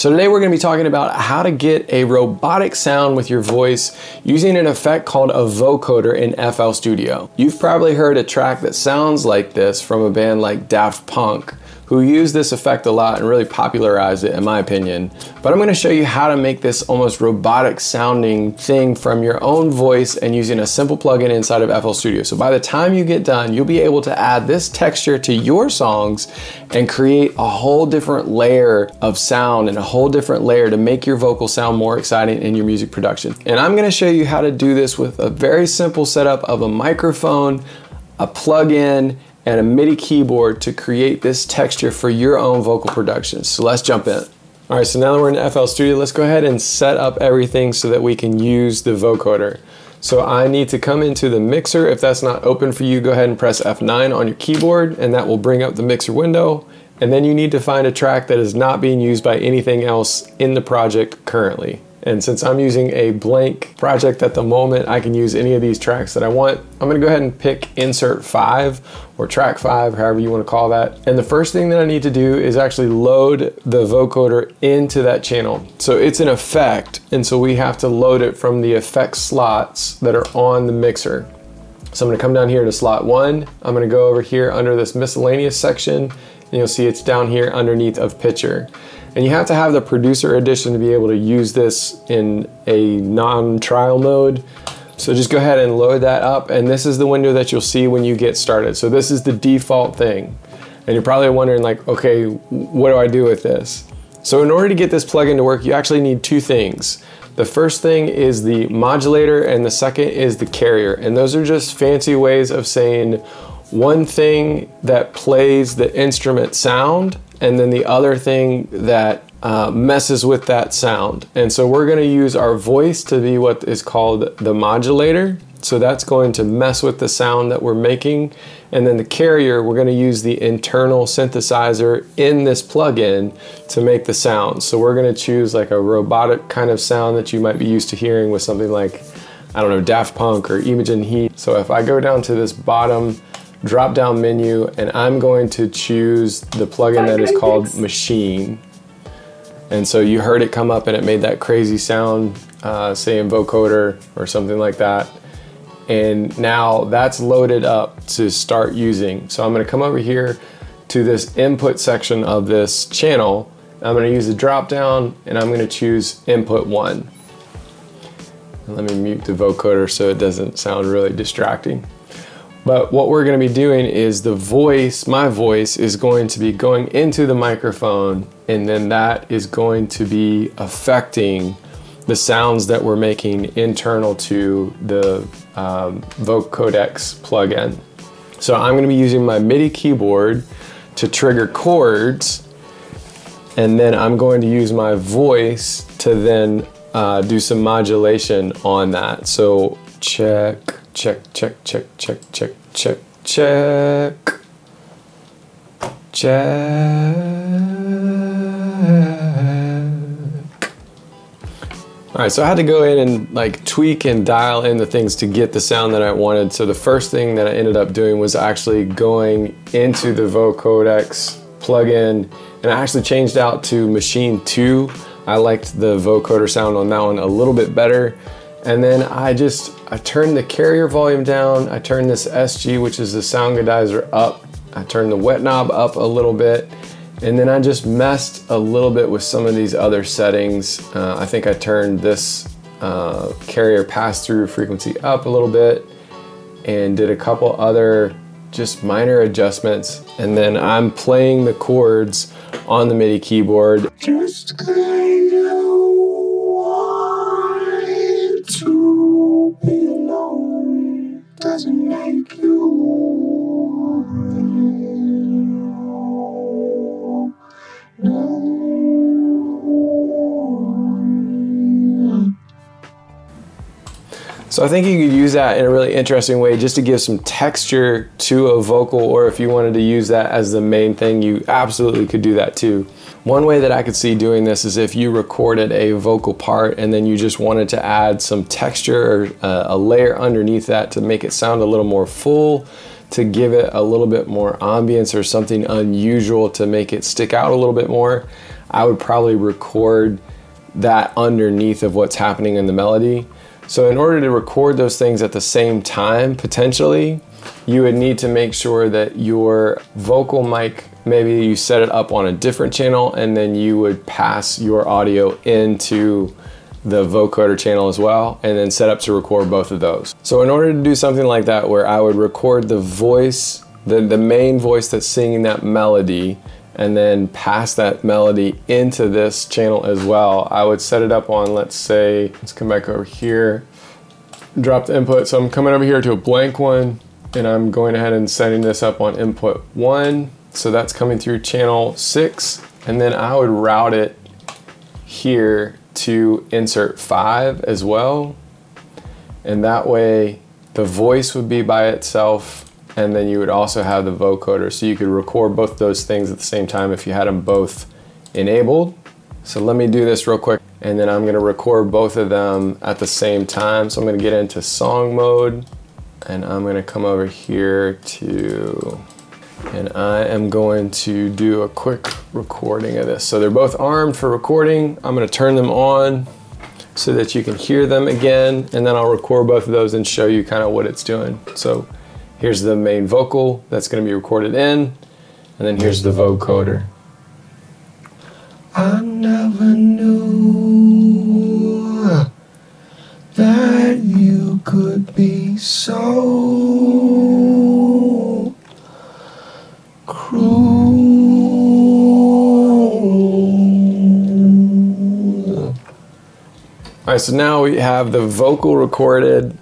So today we're gonna to be talking about how to get a robotic sound with your voice using an effect called a vocoder in FL Studio. You've probably heard a track that sounds like this from a band like Daft Punk, who used this effect a lot and really popularized it in my opinion. But I'm gonna show you how to make this almost robotic sounding thing from your own voice and using a simple plugin inside of FL Studio. So by the time you get done, you'll be able to add this texture to your songs and create a whole different layer of sound and a whole different layer to make your vocal sound more exciting in your music production. And I'm gonna show you how to do this with a very simple setup of a microphone, a plug-in, and a MIDI keyboard to create this texture for your own vocal production. So let's jump in. All right, so now that we're in FL Studio, let's go ahead and set up everything so that we can use the vocoder. So I need to come into the mixer. If that's not open for you, go ahead and press F9 on your keyboard and that will bring up the mixer window. And then you need to find a track that is not being used by anything else in the project currently. And since I'm using a blank project at the moment, I can use any of these tracks that I want. I'm gonna go ahead and pick insert five or track five, however you wanna call that. And the first thing that I need to do is actually load the vocoder into that channel. So it's an effect, and so we have to load it from the effect slots that are on the mixer. So I'm gonna come down here to slot one. I'm gonna go over here under this miscellaneous section, and you'll see it's down here underneath of Pitcher. And you have to have the producer edition to be able to use this in a non-trial mode. So just go ahead and load that up. And this is the window that you'll see when you get started. So this is the default thing. And you're probably wondering like, okay, what do I do with this? So in order to get this plugin to work, you actually need two things. The first thing is the modulator and the second is the carrier. And those are just fancy ways of saying one thing that plays the instrument sound and then the other thing that uh, messes with that sound. And so we're gonna use our voice to be what is called the modulator. So that's going to mess with the sound that we're making. And then the carrier, we're gonna use the internal synthesizer in this plugin to make the sound. So we're gonna choose like a robotic kind of sound that you might be used to hearing with something like, I don't know, Daft Punk or Imogen Heap. So if I go down to this bottom drop down menu and I'm going to choose the plugin that is called Machine. And so you heard it come up and it made that crazy sound, uh, say in vocoder or something like that. And now that's loaded up to start using. So I'm gonna come over here to this input section of this channel. I'm gonna use the drop down and I'm gonna choose input one. And let me mute the vocoder so it doesn't sound really distracting. But what we're gonna be doing is the voice, my voice, is going to be going into the microphone and then that is going to be affecting the sounds that we're making internal to the um, Vocodex plugin. So I'm gonna be using my MIDI keyboard to trigger chords and then I'm going to use my voice to then uh, do some modulation on that. So check, check, check, check, check, check, check, check, check. All right, so I had to go in and like tweak and dial in the things to get the sound that I wanted. So the first thing that I ended up doing was actually going into the Vocodex plugin and I actually changed out to Machine 2. I liked the vocoder sound on that one a little bit better. And then I just, I turned the carrier volume down. I turned this SG, which is the Soundgoodizer up. I turned the wet knob up a little bit. And then I just messed a little bit with some of these other settings. Uh, I think I turned this uh, carrier pass-through frequency up a little bit and did a couple other just minor adjustments. And then I'm playing the chords on the MIDI keyboard. doesn't. So I think you could use that in a really interesting way just to give some texture to a vocal or if you wanted to use that as the main thing, you absolutely could do that too. One way that I could see doing this is if you recorded a vocal part and then you just wanted to add some texture or uh, a layer underneath that to make it sound a little more full, to give it a little bit more ambience or something unusual to make it stick out a little bit more. I would probably record that underneath of what's happening in the melody. So in order to record those things at the same time, potentially, you would need to make sure that your vocal mic, maybe you set it up on a different channel and then you would pass your audio into the vocoder channel as well and then set up to record both of those. So in order to do something like that where I would record the voice, the, the main voice that's singing that melody and then pass that melody into this channel as well, I would set it up on, let's say, let's come back over here, drop the input. So I'm coming over here to a blank one and I'm going ahead and setting this up on input one. So that's coming through channel six and then I would route it here to insert five as well. And that way the voice would be by itself and then you would also have the vocoder. So you could record both those things at the same time if you had them both enabled. So let me do this real quick and then I'm gonna record both of them at the same time. So I'm gonna get into song mode and I'm gonna come over here to and I am going to do a quick recording of this. So they're both armed for recording. I'm gonna turn them on so that you can hear them again, and then I'll record both of those and show you kind of what it's doing. So here's the main vocal that's gonna be recorded in, and then here's the vocoder. I never knew that you could be so cruel. All right, so now we have the vocal recorded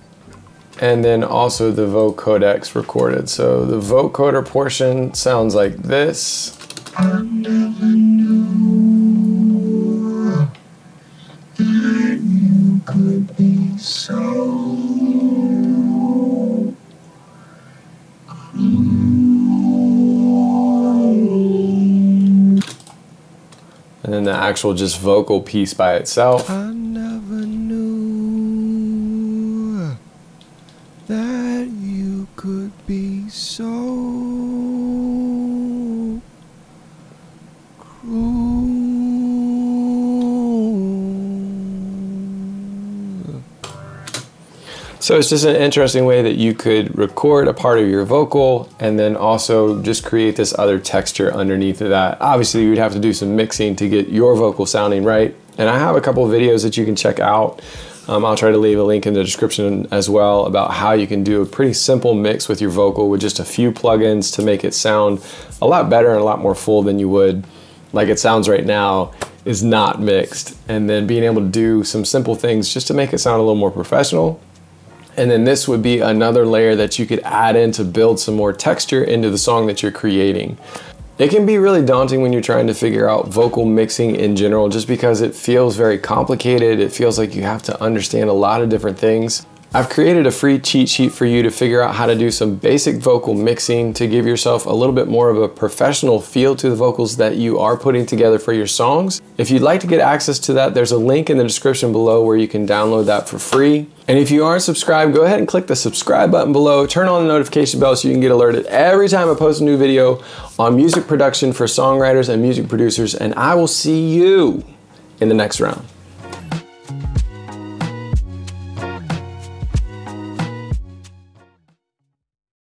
and then also the Vocodex recorded. So the vocoder portion sounds like this. I never knew And then the actual just vocal piece by itself. So it's just an interesting way that you could record a part of your vocal and then also just create this other texture underneath of that. Obviously you'd have to do some mixing to get your vocal sounding right. And I have a couple videos that you can check out. Um, I'll try to leave a link in the description as well about how you can do a pretty simple mix with your vocal with just a few plugins to make it sound a lot better and a lot more full than you would like it sounds right now is not mixed. And then being able to do some simple things just to make it sound a little more professional and then this would be another layer that you could add in to build some more texture into the song that you're creating. It can be really daunting when you're trying to figure out vocal mixing in general just because it feels very complicated. It feels like you have to understand a lot of different things. I've created a free cheat sheet for you to figure out how to do some basic vocal mixing to give yourself a little bit more of a professional feel to the vocals that you are putting together for your songs. If you'd like to get access to that, there's a link in the description below where you can download that for free. And if you aren't subscribed, go ahead and click the subscribe button below, turn on the notification bell so you can get alerted every time I post a new video on music production for songwriters and music producers, and I will see you in the next round.